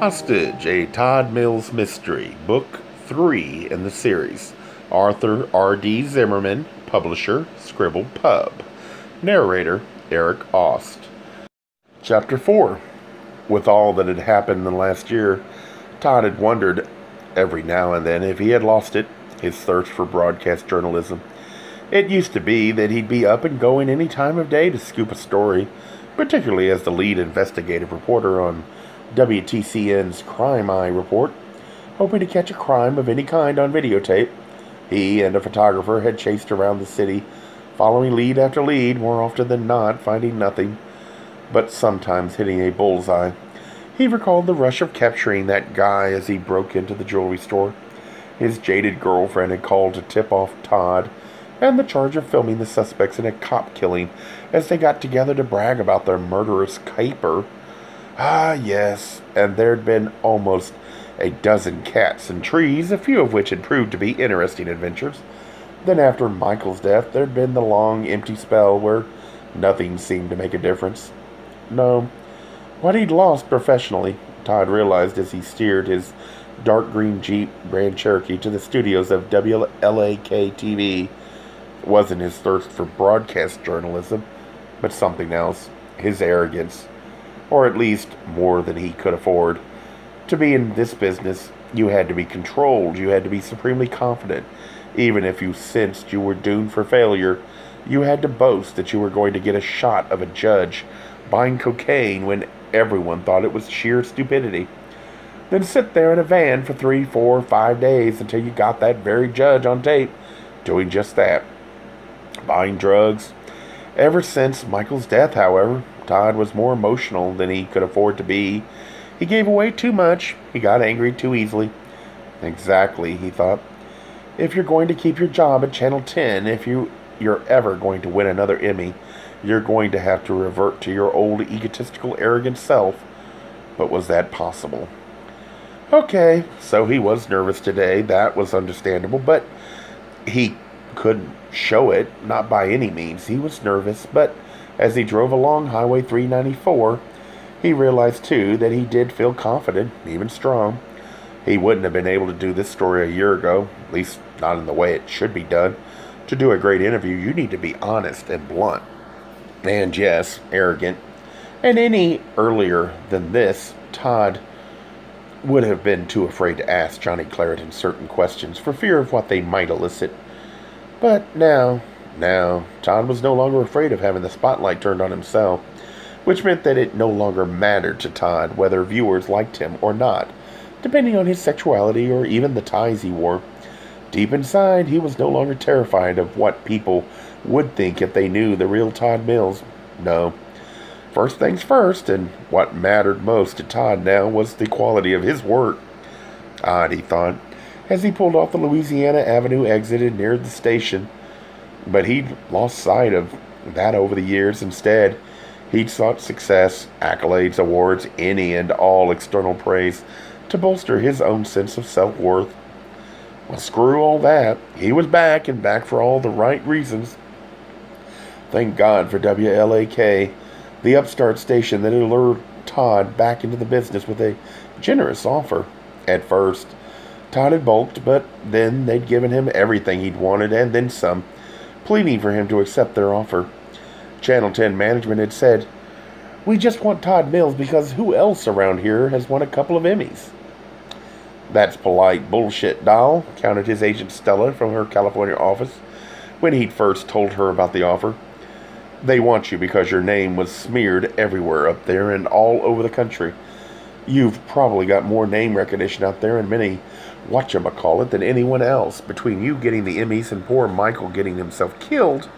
Hostage, a Todd Mills mystery, book three in the series. Arthur R.D. Zimmerman, publisher, Scribble Pub. Narrator, Eric Ost. Chapter 4 With all that had happened in the last year, Todd had wondered every now and then if he had lost it, his thirst for broadcast journalism. It used to be that he'd be up and going any time of day to scoop a story, particularly as the lead investigative reporter on WTCN's Crime Eye report, hoping to catch a crime of any kind on videotape. He and a photographer had chased around the city, following lead after lead, more often than not finding nothing, but sometimes hitting a bullseye. He recalled the rush of capturing that guy as he broke into the jewelry store. His jaded girlfriend had called to tip off Todd and the charge of filming the suspects in a cop killing as they got together to brag about their murderous caper. Ah, yes, and there'd been almost a dozen cats and trees, a few of which had proved to be interesting adventures. Then, after Michael's death, there'd been the long, empty spell where nothing seemed to make a difference. No, what he'd lost professionally, Todd realized as he steered his dark green Jeep Grand Cherokee to the studios of WLAK TV, wasn't his thirst for broadcast journalism, but something else his arrogance, or at least more than he could afford. To be in this business, you had to be controlled, you had to be supremely confident. Even if you sensed you were doomed for failure, you had to boast that you were going to get a shot of a judge buying cocaine when everyone thought it was sheer stupidity. Then sit there in a van for three, four, five days until you got that very judge on tape doing just that buying drugs. Ever since Michael's death, however, Todd was more emotional than he could afford to be. He gave away too much. He got angry too easily. Exactly, he thought. If you're going to keep your job at Channel 10, if you you're ever going to win another Emmy, you're going to have to revert to your old egotistical, arrogant self. But was that possible? Okay, so he was nervous today. That was understandable, but he couldn't show it, not by any means. He was nervous, but as he drove along Highway 394, he realized too that he did feel confident, even strong. He wouldn't have been able to do this story a year ago, at least not in the way it should be done. To do a great interview, you need to be honest and blunt. And yes, arrogant. And any earlier than this, Todd would have been too afraid to ask Johnny Clarendon certain questions for fear of what they might elicit but now, now, Todd was no longer afraid of having the spotlight turned on himself, which meant that it no longer mattered to Todd whether viewers liked him or not, depending on his sexuality or even the ties he wore. Deep inside, he was no longer terrified of what people would think if they knew the real Todd Mills. No. First things first, and what mattered most to Todd now was the quality of his work. Odd, he thought as he pulled off the Louisiana Avenue exit and neared the station. But he'd lost sight of that over the years. Instead, he'd sought success, accolades, awards, any and all external praise to bolster his own sense of self worth. Well, screw all that. He was back and back for all the right reasons. Thank God for WLAK, the upstart station that lured Todd back into the business with a generous offer at first. Todd had balked, but then they'd given him everything he'd wanted and then some, pleading for him to accept their offer. Channel 10 management had said, We just want Todd Mills because who else around here has won a couple of Emmys? That's polite bullshit, doll, countered his agent Stella from her California office when he'd first told her about the offer. They want you because your name was smeared everywhere up there and all over the country. You've probably got more name recognition out there and many whatchamacallit than anyone else. Between you getting the Emmys and poor Michael getting himself killed,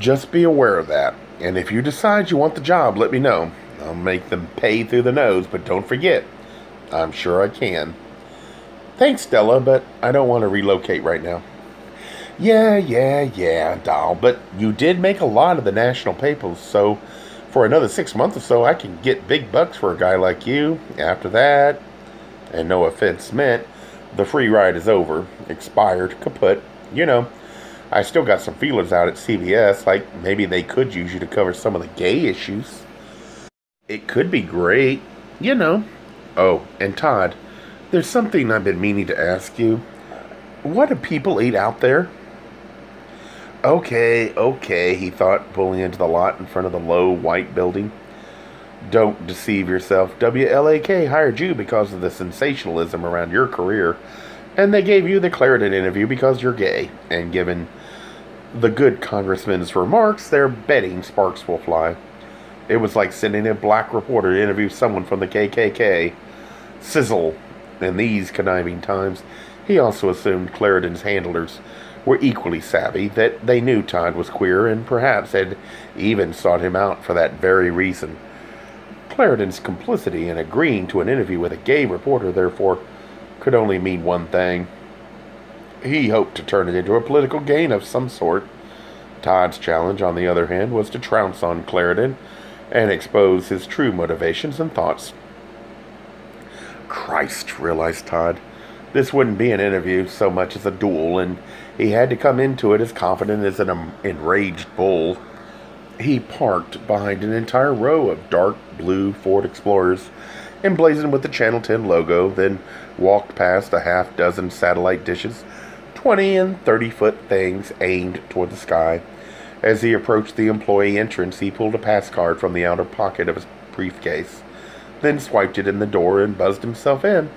just be aware of that. And if you decide you want the job, let me know. I'll make them pay through the nose, but don't forget, I'm sure I can. Thanks, Stella, but I don't want to relocate right now. Yeah, yeah, yeah, doll, but you did make a lot of the national papers, so for another six months or so, I can get big bucks for a guy like you. After that, and no offense meant, the free ride is over, expired, kaput. You know, I still got some feelers out at CBS, like maybe they could use you to cover some of the gay issues. It could be great, you know. Oh, and Todd, there's something I've been meaning to ask you. What do people eat out there? Okay, okay, he thought, pulling into the lot in front of the low white building. Don't deceive yourself. WLAK hired you because of the sensationalism around your career, and they gave you the Clarendon interview because you're gay. And given the good congressman's remarks, they're betting sparks will fly. It was like sending a black reporter to interview someone from the KKK. Sizzle. In these conniving times, he also assumed Clarendon's handlers were equally savvy, that they knew Todd was queer, and perhaps had even sought him out for that very reason. Clarendon's complicity in agreeing to an interview with a gay reporter, therefore, could only mean one thing. He hoped to turn it into a political gain of some sort. Todd's challenge, on the other hand, was to trounce on Clarendon and expose his true motivations and thoughts. Christ, realized Todd. This wouldn't be an interview so much as a duel, and he had to come into it as confident as an um, enraged bull. He parked behind an entire row of dark blue Ford Explorers, emblazoned with the Channel 10 logo, then walked past a half dozen satellite dishes, 20 and 30 foot things aimed toward the sky. As he approached the employee entrance, he pulled a pass card from the outer pocket of his briefcase, then swiped it in the door and buzzed himself in.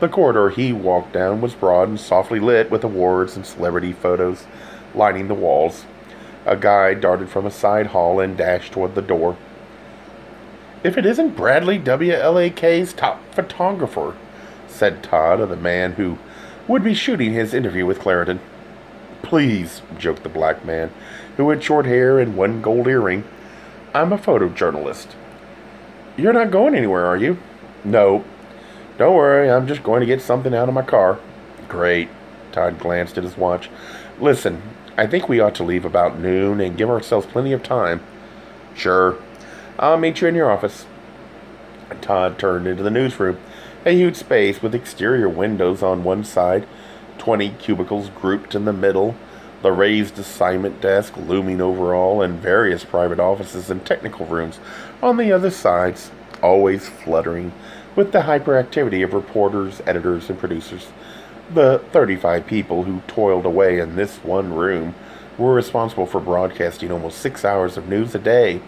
The corridor he walked down was broad and softly lit with awards and celebrity photos lining the walls. A guy darted from a side hall and dashed toward the door. If it isn't Bradley WLAK's top photographer, said Todd of the man who would be shooting his interview with Clarendon. Please, joked the black man, who had short hair and one gold earring. I'm a photojournalist. You're not going anywhere, are you? No. Don't worry, I'm just going to get something out of my car. Great. Todd glanced at his watch. Listen, I think we ought to leave about noon and give ourselves plenty of time. Sure. I'll meet you in your office. Todd turned into the newsroom, a huge space with exterior windows on one side, twenty cubicles grouped in the middle, the raised assignment desk looming over all, and various private offices and technical rooms on the other sides, always fluttering with the hyperactivity of reporters, editors, and producers. The 35 people who toiled away in this one room were responsible for broadcasting almost 6 hours of news a day,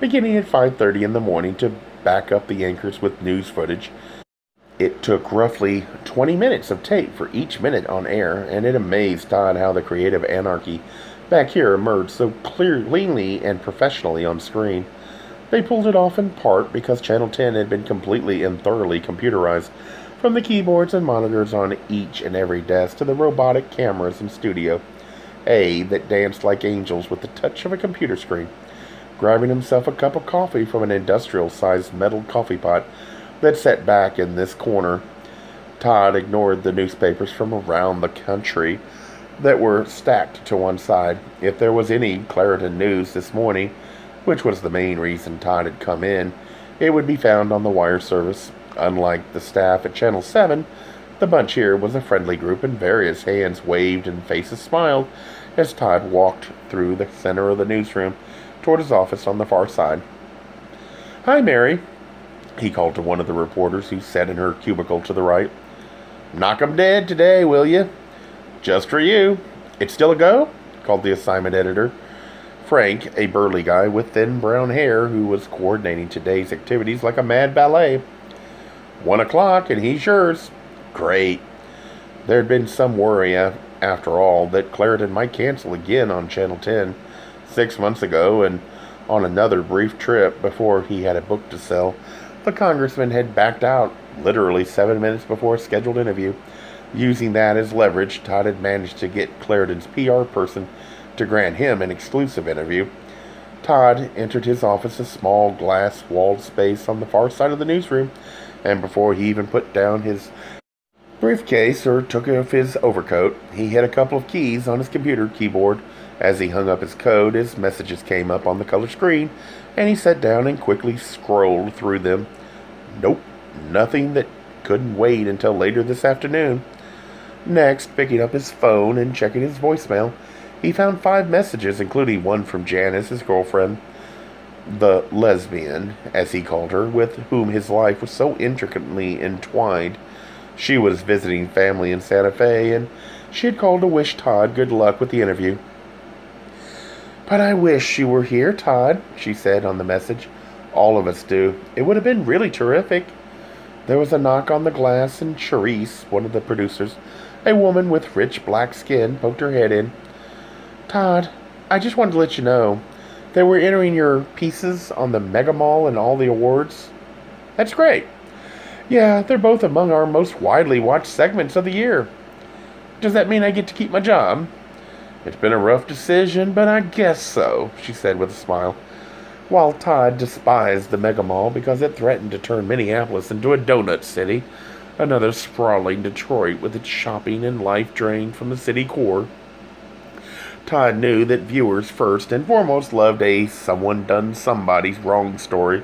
beginning at 5:30 in the morning to back up the anchors with news footage it took roughly 20 minutes of tape for each minute on air, and it amazed Todd how the creative anarchy back here emerged so cleanly and professionally on screen. They pulled it off in part because Channel 10 had been completely and thoroughly computerized, from the keyboards and monitors on each and every desk to the robotic cameras in Studio A that danced like angels with the touch of a computer screen. Grabbing himself a cup of coffee from an industrial sized metal coffee pot, that sat back in this corner. Todd ignored the newspapers from around the country that were stacked to one side. If there was any Clarendon news this morning, which was the main reason Todd had come in, it would be found on the wire service. Unlike the staff at Channel 7, the bunch here was a friendly group, and various hands waved and faces smiled as Todd walked through the center of the newsroom toward his office on the far side. Hi, Mary, he called to one of the reporters who sat in her cubicle to the right. Knock 'em dead today, will you? Just for you. It's still a go? called the assignment editor. Frank, a burly guy with thin brown hair who was coordinating today's activities like a mad ballet. One o'clock, and he's yours. Great. There had been some worry, after all, that Clarendon might cancel again on Channel 10 six months ago and on another brief trip before he had a book to sell the congressman had backed out literally seven minutes before a scheduled interview. Using that as leverage, Todd had managed to get Clarendon's PR person to grant him an exclusive interview. Todd entered his office, a small glass walled space on the far side of the newsroom, and before he even put down his briefcase or took off his overcoat, he hit a couple of keys on his computer keyboard. As he hung up his code, his messages came up on the color screen, and he sat down and quickly scrolled through them. Nope, nothing that couldn't wait until later this afternoon. Next, picking up his phone and checking his voicemail, he found five messages, including one from Janice, his girlfriend. The lesbian, as he called her, with whom his life was so intricately entwined. She was visiting family in Santa Fe, and she had called to wish Todd good luck with the interview. But I wish you were here, Todd, she said on the message. All of us do. It would have been really terrific. There was a knock on the glass, and Charisse, one of the producers, a woman with rich black skin, poked her head in. Todd, I just wanted to let you know that we're entering your pieces on the Mega Mall and all the awards. That's great. Yeah, they're both among our most widely watched segments of the year. Does that mean I get to keep my job? It's been a rough decision, but I guess so, she said with a smile. While Todd despised the Mega Mall because it threatened to turn Minneapolis into a donut city, another sprawling Detroit with its shopping and life drained from the city core. Todd knew that viewers first and foremost loved a someone done somebody's wrong story.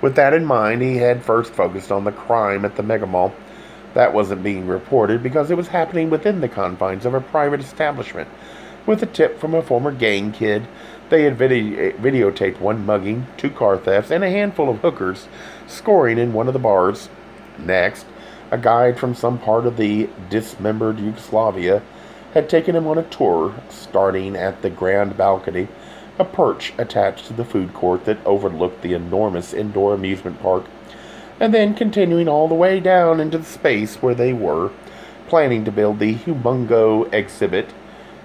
With that in mind, he had first focused on the crime at the Mega Mall. That wasn't being reported because it was happening within the confines of a private establishment. With a tip from a former gang kid, they had video- videotaped one mugging, two car thefts, and a handful of hookers scoring in one of the bars. Next, a guide from some part of the dismembered Yugoslavia had taken him on a tour, starting at the grand balcony, a perch attached to the food court that overlooked the enormous indoor amusement park, and then continuing all the way down into the space where they were, planning to build the humongo exhibit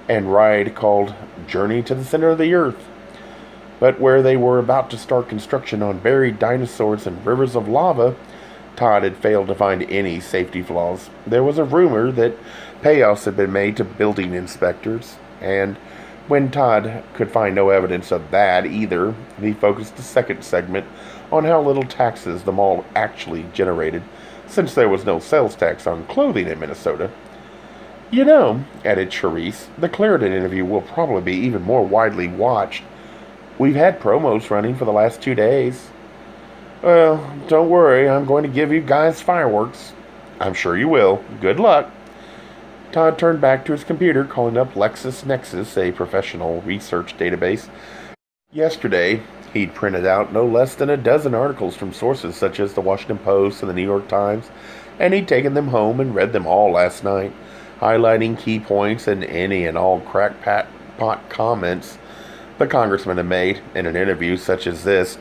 and ride called Journey to the Center of the Earth. But where they were about to start construction on buried dinosaurs and rivers of lava, Todd had failed to find any safety flaws. There was a rumor that payoffs had been made to building inspectors, and when Todd could find no evidence of that either, he focused the second segment on how little taxes the mall actually generated, since there was no sales tax on clothing in Minnesota. You know, added Charisse, the Clarendon interview will probably be even more widely watched. We've had promos running for the last two days. Well, don't worry, I'm going to give you guys fireworks. I'm sure you will. Good luck. Todd turned back to his computer, calling up LexisNexis, a professional research database. Yesterday, he'd printed out no less than a dozen articles from sources such as the Washington Post and the New York Times, and he'd taken them home and read them all last night, highlighting key points and any and all crackpot comments the congressman had made in an interview such as this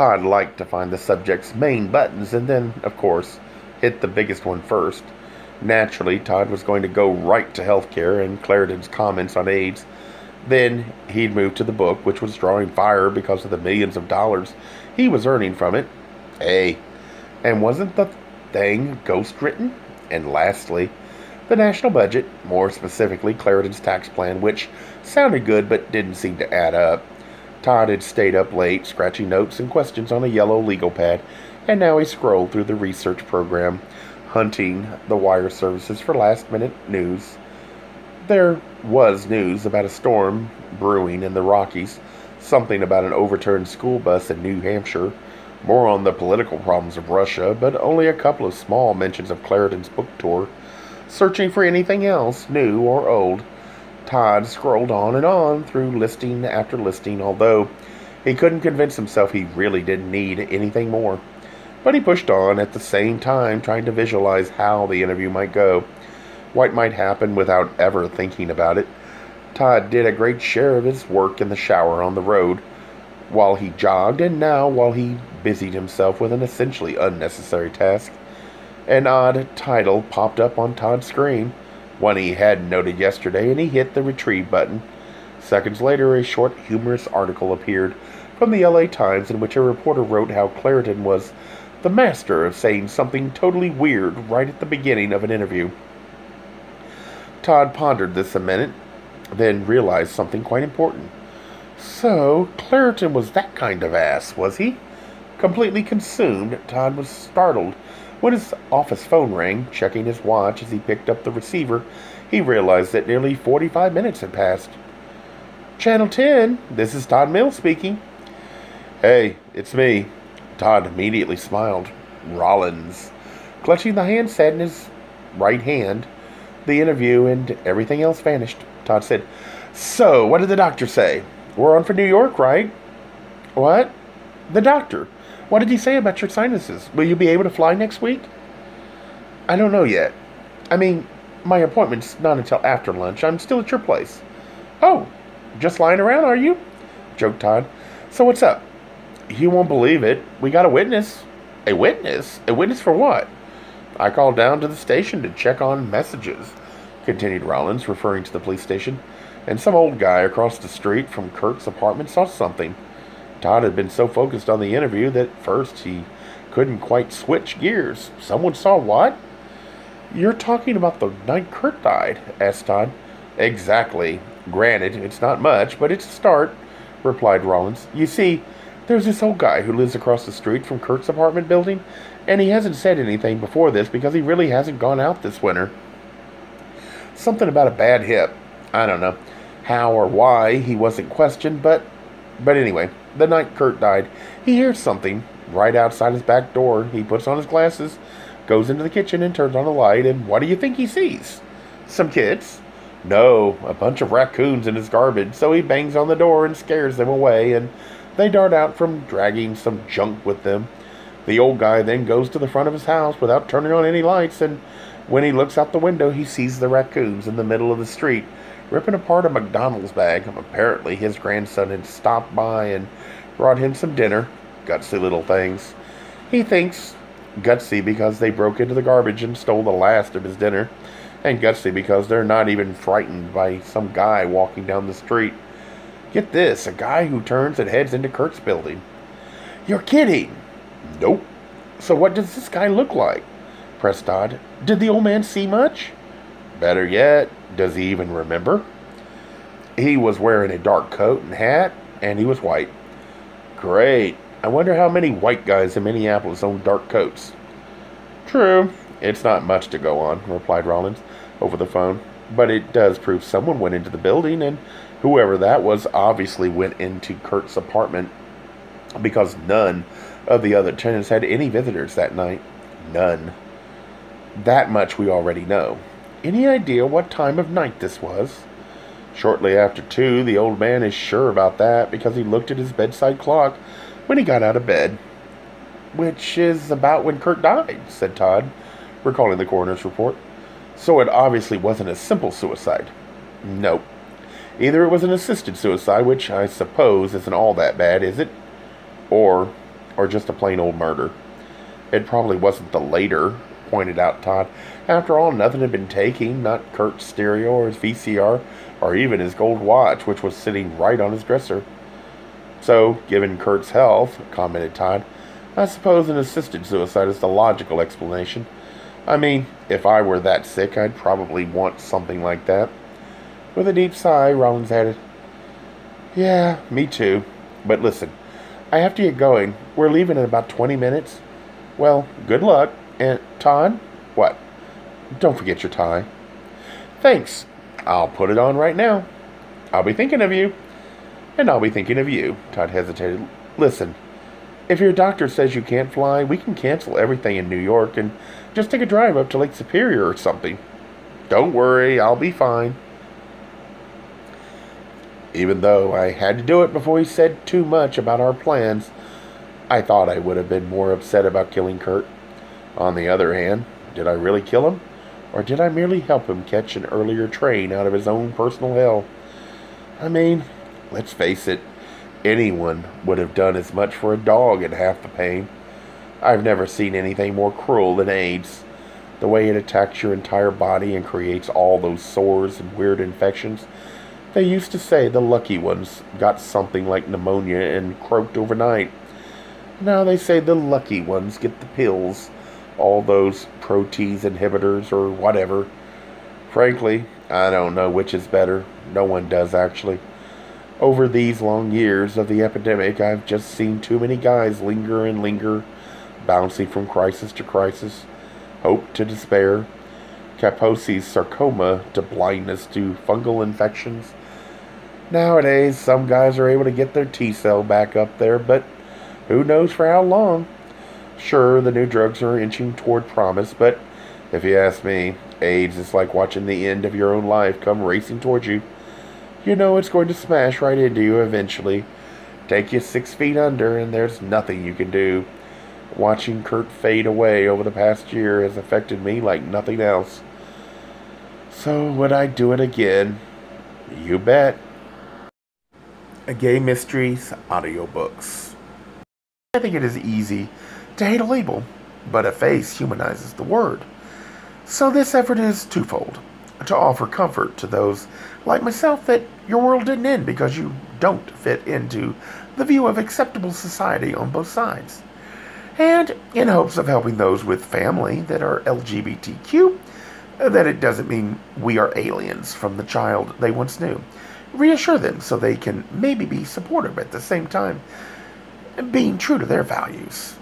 Todd liked to find the subject's main buttons and then, of course, hit the biggest one first. Naturally, Todd was going to go right to healthcare and Clarendon's comments on AIDS. Then he'd move to the book, which was drawing fire because of the millions of dollars he was earning from it. Hey, and wasn't the thing ghost written? And lastly, the national budget, more specifically Clarendon's tax plan, which sounded good but didn't seem to add up. Todd had stayed up late, scratching notes and questions on a yellow legal pad, and now he scrolled through the research program, hunting the wire services for last minute news. There was news about a storm brewing in the Rockies, something about an overturned school bus in New Hampshire, more on the political problems of Russia, but only a couple of small mentions of Clarendon's book tour. Searching for anything else, new or old, Todd scrolled on and on through listing after listing, although he couldn't convince himself he really didn't need anything more. But he pushed on at the same time, trying to visualize how the interview might go, what might happen without ever thinking about it. Todd did a great share of his work in the shower on the road while he jogged, and now while he busied himself with an essentially unnecessary task. An odd title popped up on Todd's screen one he had noted yesterday, and he hit the retrieve button. Seconds later, a short, humorous article appeared from the LA Times in which a reporter wrote how Clarendon was the master of saying something totally weird right at the beginning of an interview. Todd pondered this a minute, then realized something quite important. So, Clarendon was that kind of ass, was he? Completely consumed, Todd was startled when his office phone rang, checking his watch as he picked up the receiver, he realized that nearly 45 minutes had passed. Channel 10, this is Todd Mills speaking. Hey, it's me. Todd immediately smiled. Rawlins. Clutching the handset in his right hand, the interview and everything else vanished. Todd said, So, what did the doctor say? We're on for New York, right? What? The doctor. What did he say about your sinuses? Will you be able to fly next week? I don't know yet. I mean, my appointment's not until after lunch. I'm still at your place. Oh, just lying around, are you? joked Todd. So what's up? You won't believe it. We got a witness. A witness? A witness for what? I called down to the station to check on messages, continued Rawlins, referring to the police station. And some old guy across the street from Kurt's apartment saw something. Todd had been so focused on the interview that first he couldn't quite switch gears. Someone saw what? You're talking about the night Kurt died, asked Todd. Exactly. Granted, it's not much, but it's a start, replied Rawlins. You see, there's this old guy who lives across the street from Kurt's apartment building, and he hasn't said anything before this because he really hasn't gone out this winter. Something about a bad hip. I don't know how or why he wasn't questioned, but but anyway, the night Kurt died, he hears something right outside his back door. He puts on his glasses goes into the kitchen and turns on the light, and what do you think he sees? Some kids? No, a bunch of raccoons in his garbage, so he bangs on the door and scares them away, and they dart out from dragging some junk with them. The old guy then goes to the front of his house without turning on any lights, and when he looks out the window, he sees the raccoons in the middle of the street ripping apart a McDonald's bag. Apparently, his grandson had stopped by and brought him some dinner. Gutsy little things. He thinks Gutsy because they broke into the garbage and stole the last of his dinner, and Gutsy because they're not even frightened by some guy walking down the street. Get this a guy who turns and heads into Kurt's building. You're kidding! Nope. So what does this guy look like? pressed Todd. Did the old man see much? Better yet, does he even remember? He was wearing a dark coat and hat, and he was white. Great. I wonder how many white guys in Minneapolis own dark coats. True. It's not much to go on, replied Rawlins over the phone. But it does prove someone went into the building, and whoever that was obviously went into Kurt's apartment because none of the other tenants had any visitors that night. None. That much we already know. Any idea what time of night this was? Shortly after two, the old man is sure about that because he looked at his bedside clock when he got out of bed. Which is about when Kurt died, said Todd, recalling the coroner's report. So it obviously wasn't a simple suicide. Nope. Either it was an assisted suicide, which I suppose isn't all that bad, is it? Or, or just a plain old murder. It probably wasn't the later, pointed out Todd. After all, nothing had been taken, not Kurt's stereo or his VCR, or even his gold watch, which was sitting right on his dresser. So, given Kurt's health, commented Todd, I suppose an assisted suicide is the logical explanation. I mean, if I were that sick, I'd probably want something like that. With a deep sigh, Rawlins added, Yeah, me too. But listen, I have to get going. We're leaving in about 20 minutes. Well, good luck. And, Todd? What? Don't forget your tie. Thanks. I'll put it on right now. I'll be thinking of you. And I'll be thinking of you. Todd hesitated. Listen, if your doctor says you can't fly, we can cancel everything in New York and just take a drive up to Lake Superior or something. Don't worry, I'll be fine. Even though I had to do it before he said too much about our plans, I thought I would have been more upset about killing Kurt. On the other hand, did I really kill him? Or did I merely help him catch an earlier train out of his own personal hell? I mean, Let's face it, anyone would have done as much for a dog at half the pain. I've never seen anything more cruel than AIDS. The way it attacks your entire body and creates all those sores and weird infections. They used to say the lucky ones got something like pneumonia and croaked overnight. Now they say the lucky ones get the pills, all those protease inhibitors or whatever. Frankly, I don't know which is better. No one does actually. Over these long years of the epidemic, I've just seen too many guys linger and linger, bouncing from crisis to crisis, hope to despair, Kaposi's sarcoma to blindness to fungal infections. Nowadays, some guys are able to get their T cell back up there, but who knows for how long? Sure, the new drugs are inching toward promise, but if you ask me, AIDS is like watching the end of your own life come racing towards you you know it's going to smash right into you eventually. take you six feet under, and there's nothing you can do. Watching Kurt fade away over the past year has affected me like nothing else. So, would I do it again? You bet. A Gay Mysteries audiobooks. I think it is easy to hate a label, but a face humanizes the word. So, this effort is twofold to offer comfort to those like myself that your world didn't end because you don't fit into the view of acceptable society on both sides and in hopes of helping those with family that are LGBTQ, that it doesn't mean we are aliens from the child they once knew. Reassure them so they can maybe be supportive at the same time, being true to their values.